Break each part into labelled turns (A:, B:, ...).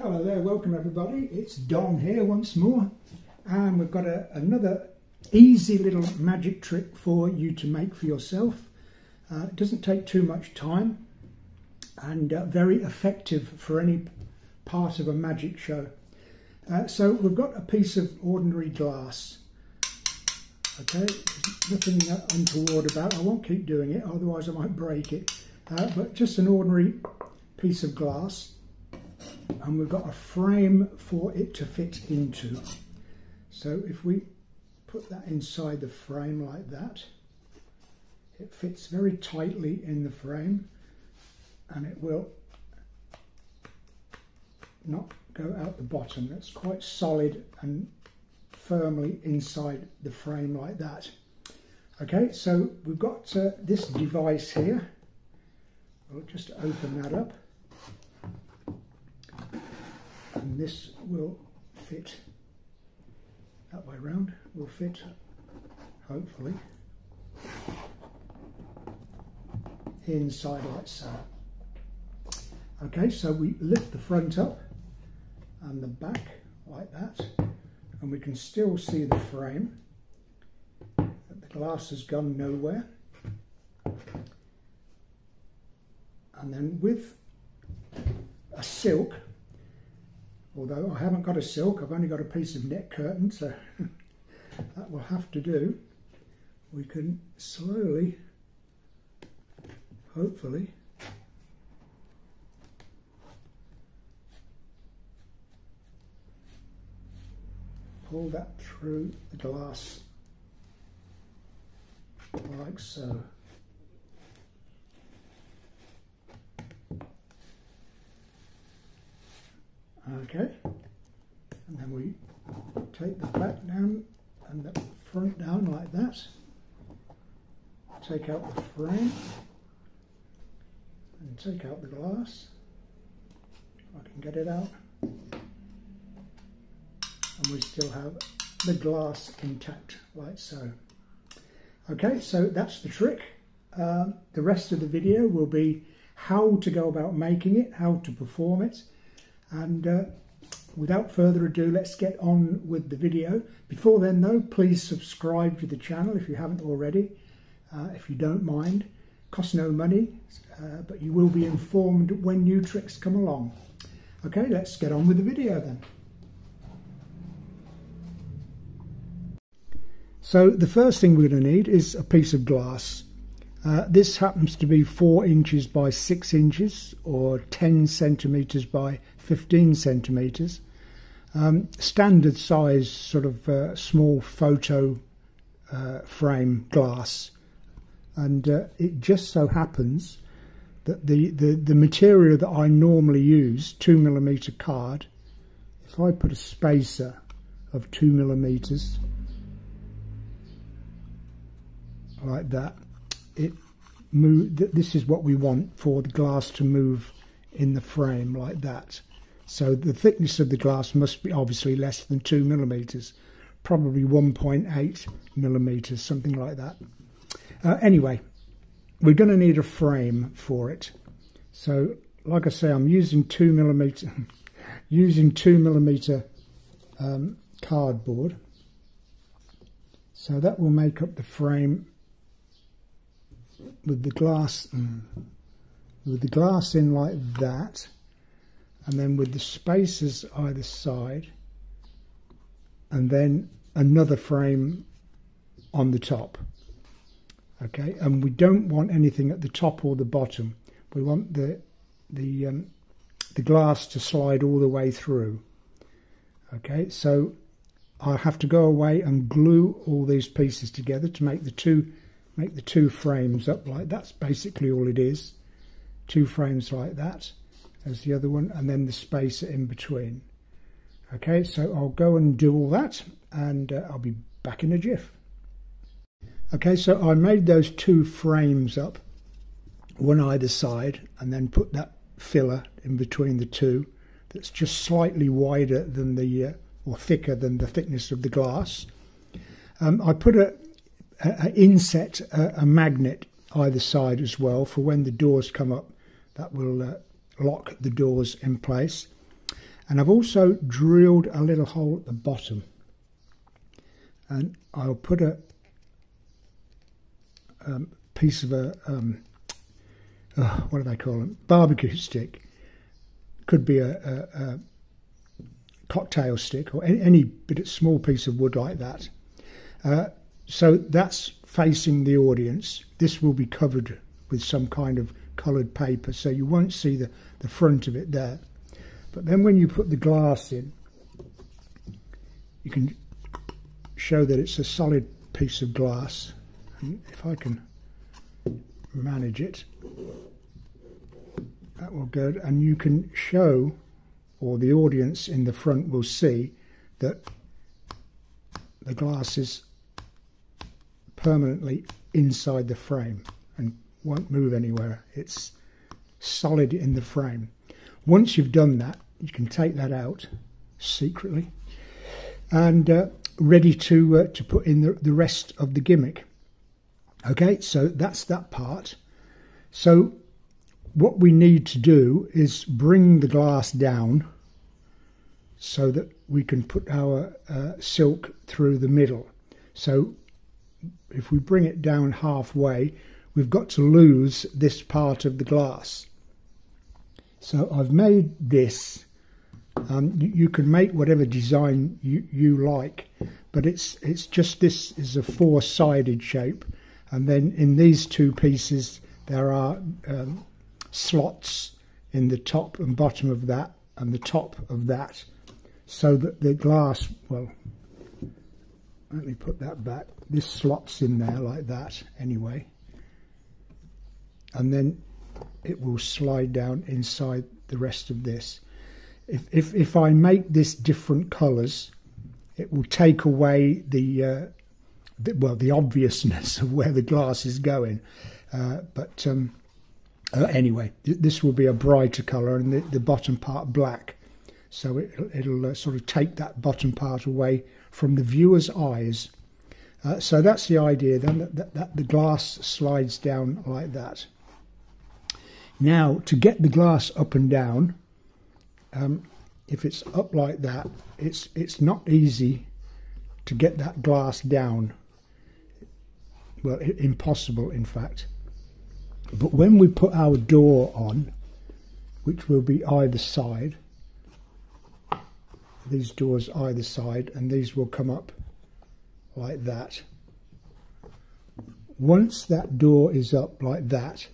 A: Hello there, welcome everybody. It's Don here once more, and we've got a, another easy little magic trick for you to make for yourself. Uh, it doesn't take too much time and uh, very effective for any part of a magic show. Uh, so we've got a piece of ordinary glass. Okay, nothing untoward about. I won't keep doing it, otherwise I might break it. Uh, but just an ordinary piece of glass and we've got a frame for it to fit into. So if we put that inside the frame like that, it fits very tightly in the frame and it will not go out the bottom. It's quite solid and firmly inside the frame like that. Okay, so we've got uh, this device here. We'll just open that up and this will fit that way round will fit hopefully inside like so. Okay so we lift the front up and the back like that and we can still see the frame. The glass has gone nowhere. And then with a silk although I haven't got a silk, I've only got a piece of net curtain, so that will have to do. We can slowly, hopefully, pull that through the glass like so. Okay, and then we take the back down and the front down like that. Take out the frame and take out the glass. If I can get it out. And we still have the glass intact like so. Okay, so that's the trick. Uh, the rest of the video will be how to go about making it, how to perform it, and uh, without further ado, let's get on with the video. Before then though, please subscribe to the channel if you haven't already, uh, if you don't mind. Costs no money, uh, but you will be informed when new tricks come along. Okay, let's get on with the video then. So the first thing we're going to need is a piece of glass. Uh, this happens to be 4 inches by 6 inches or 10 centimetres by 15 centimetres. Um, standard size sort of uh, small photo uh, frame glass and uh, it just so happens that the, the, the material that I normally use, 2 millimeter card, if I put a spacer of 2 millimeters like that it move this is what we want for the glass to move in the frame like that so the thickness of the glass must be obviously less than two millimeters probably 1.8 millimeters something like that. Uh, anyway we're going to need a frame for it. So like I say I'm using two millimeter using two millimeter um, cardboard. So that will make up the frame with the glass mm, with the glass in like that and then with the spaces either side and then another frame on the top. Okay? And we don't want anything at the top or the bottom. We want the the um, the glass to slide all the way through. Okay? So I have to go away and glue all these pieces together to make the two make the two frames up like that's basically all it is. Two frames like that as the other one and then the spacer in between. Okay so I'll go and do all that and uh, I'll be back in a jiff. Okay so I made those two frames up one either side and then put that filler in between the two that's just slightly wider than the uh, or thicker than the thickness of the glass. Um, I put a uh, inset a, a, magnet either side as well for when the doors come up. That will uh, lock the doors in place And I've also drilled a little hole at the bottom. And I'll put a um, piece of a, um, oh, what do they call them? Barbecue stick. Could be a, a, a cocktail stick or any, any bit of small piece of wood like that. Uh, so that's facing the audience. This will be covered with some kind of coloured paper, so you won't see the, the front of it there. But then when you put the glass in, you can show that it's a solid piece of glass. And if I can manage it, that will go. And you can show, or the audience in the front will see, that the glass is permanently inside the frame and won't move anywhere. It's solid in the frame. Once you've done that, you can take that out secretly and uh, ready to uh, to put in the, the rest of the gimmick. Okay, so that's that part. So what we need to do is bring the glass down so that we can put our uh, silk through the middle. So if we bring it down halfway, we've got to lose this part of the glass. So I've made this. Um, you, can make whatever design you, you like, but it's it's just this is a four-sided shape, and then in these two pieces there are um, slots in the top and bottom of that and the top of that, so that the glass well. Let me put that back. This slots in there like that anyway and then it will slide down inside the rest of this. If, if, if I make this different colours, it will take away the, uh, the, well the obviousness of where the glass is going. Uh, but um, uh, anyway, th this will be a brighter colour and the, the bottom part black. So it, it'll uh, sort of take that bottom part away from the viewer's eyes. Uh, so that's the idea then, that, that, that the glass slides down like that. Now, to get the glass up and down, um, if it's up like that, it's it's not easy to get that glass down. Well, impossible, in fact. But when we put our door on, which will be either side, these doors either side, and these will come up like that. Once that door is up like that,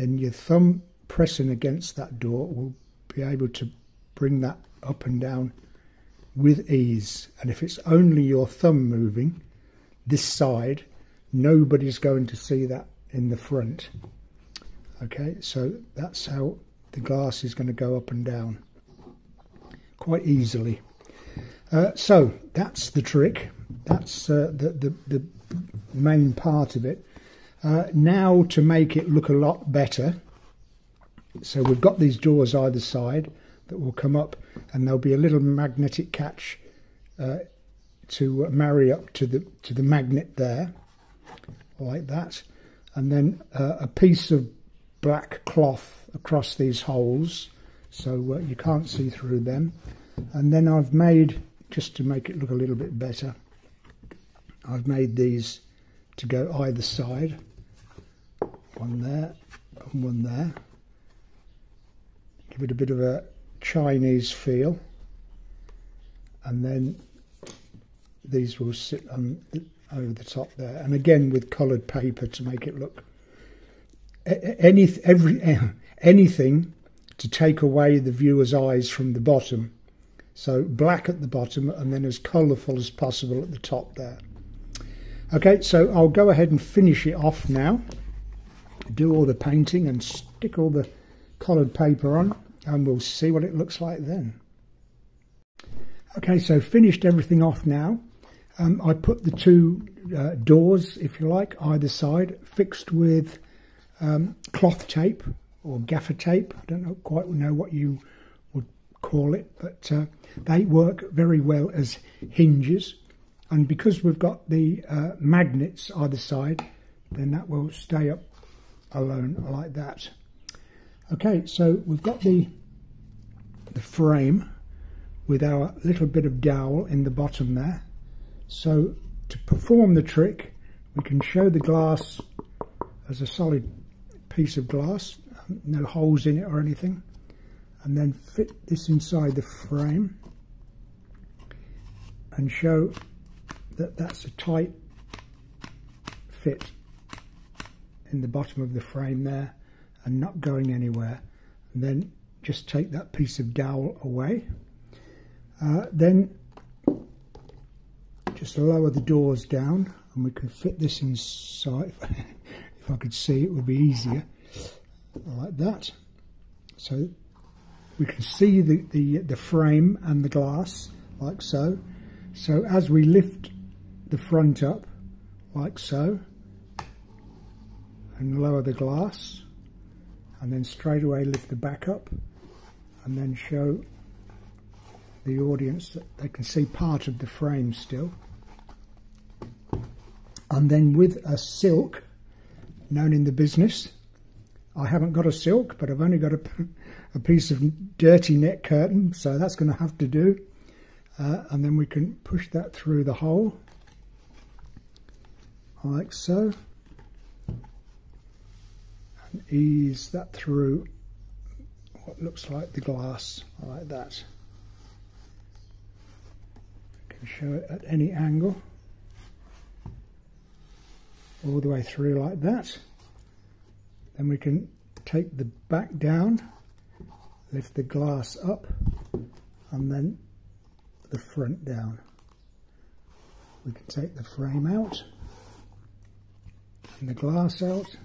A: then your thumb pressing against that door will be able to bring that up and down with ease. And if it's only your thumb moving this side, nobody's going to see that in the front. Okay, so that's how the glass is going to go up and down quite easily. Uh, so that's the trick. That's uh, the, the, the main part of it. Uh, now to make it look a lot better, so we've got these doors either side that will come up and there'll be a little magnetic catch uh, to marry up to the to the magnet there like that. And then uh, a piece of black cloth across these holes so uh, you can't see through them. And then I've made just to make it look a little bit better I've made these to go either side one there and one there. Give it a bit of a Chinese feel. And then these will sit on over the top there. And again with coloured paper to make it look any every anything to take away the viewer's eyes from the bottom. So black at the bottom and then as colourful as possible at the top there. Okay, so I'll go ahead and finish it off now do all the painting and stick all the coloured paper on and we'll see what it looks like then. Okay, so finished everything off now. Um, I put the two uh, doors, if you like, either side, fixed with um, cloth tape or gaffer tape. I don't know, quite know what you would call it, but uh, they work very well as hinges. And because we've got the uh, magnets either side, then that will stay up alone like that. Okay, so we've got the the frame with our little bit of dowel in the bottom there. So to perform the trick, we can show the glass as a solid piece of glass, um, no holes in it or anything, and then fit this inside the frame and show that that's a tight fit in the bottom of the frame there and not going anywhere. And then just take that piece of dowel away. Uh, then just lower the doors down and we can fit this inside. if I could see it would be easier like that. So we can see the, the, the frame and the glass like so. So as we lift the front up like so and lower the glass and then straight away lift the back up and then show the audience that they can see part of the frame still. And then with a silk, known in the business, I haven't got a silk, but I've only got a, a piece of dirty net curtain, so that's going to have to do. Uh, and then we can push that through the hole, like so, and ease that through what looks like the glass, like that. I can show it at any angle all the way through like that. Then we can take the back down, lift the glass up, and then the front down. We can take the frame out and the glass out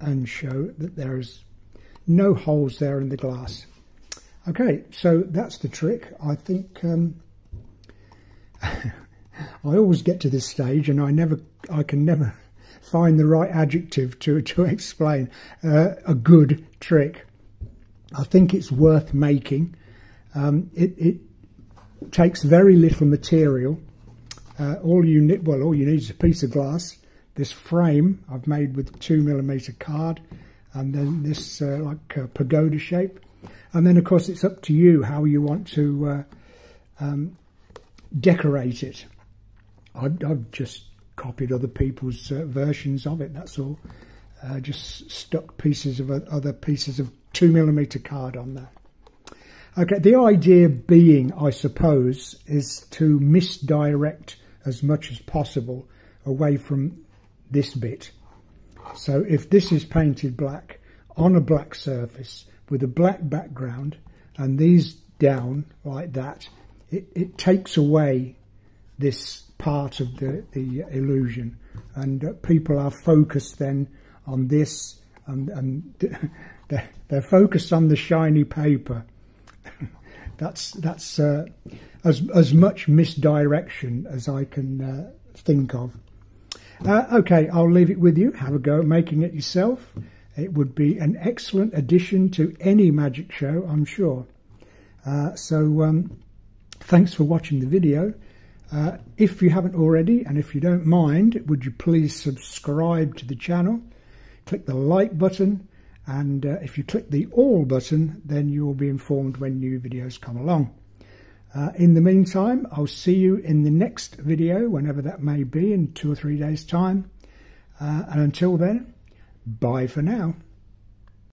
A: and show that there is no holes there in the glass. Okay, so that's the trick. I think um, I always get to this stage and I never, I can never find the right adjective to, to explain uh, a good trick. I think it's worth making. Um, it, it, takes very little material. Uh, all you need, well, all you need is a piece of glass. This frame I've made with two millimeter card, and then this uh, like uh, pagoda shape. And then, of course, it's up to you how you want to uh, um, decorate it. I've, just copied other people's uh, versions of it. That's all. Uh, just stuck pieces of other pieces of two millimeter card on there. Okay, the idea being, I suppose, is to misdirect as much as possible away from this bit. So if this is painted black on a black surface with a black background and these down like that, it, it takes away this part of the, the illusion. And uh, people are focused then on this and, and they're, they're focused on the shiny paper. that's that's uh, as, as much misdirection as I can uh, think of. Uh, okay, I'll leave it with you. Have a go at making it yourself. It would be an excellent addition to any magic show, I'm sure. Uh, so um, thanks for watching the video. Uh, if you haven't already, and if you don't mind, would you please subscribe to the channel? Click the like button, and uh, if you click the all button, then you will be informed when new videos come along. Uh, in the meantime, I'll see you in the next video, whenever that may be, in two or three days' time. Uh, and until then, bye for now.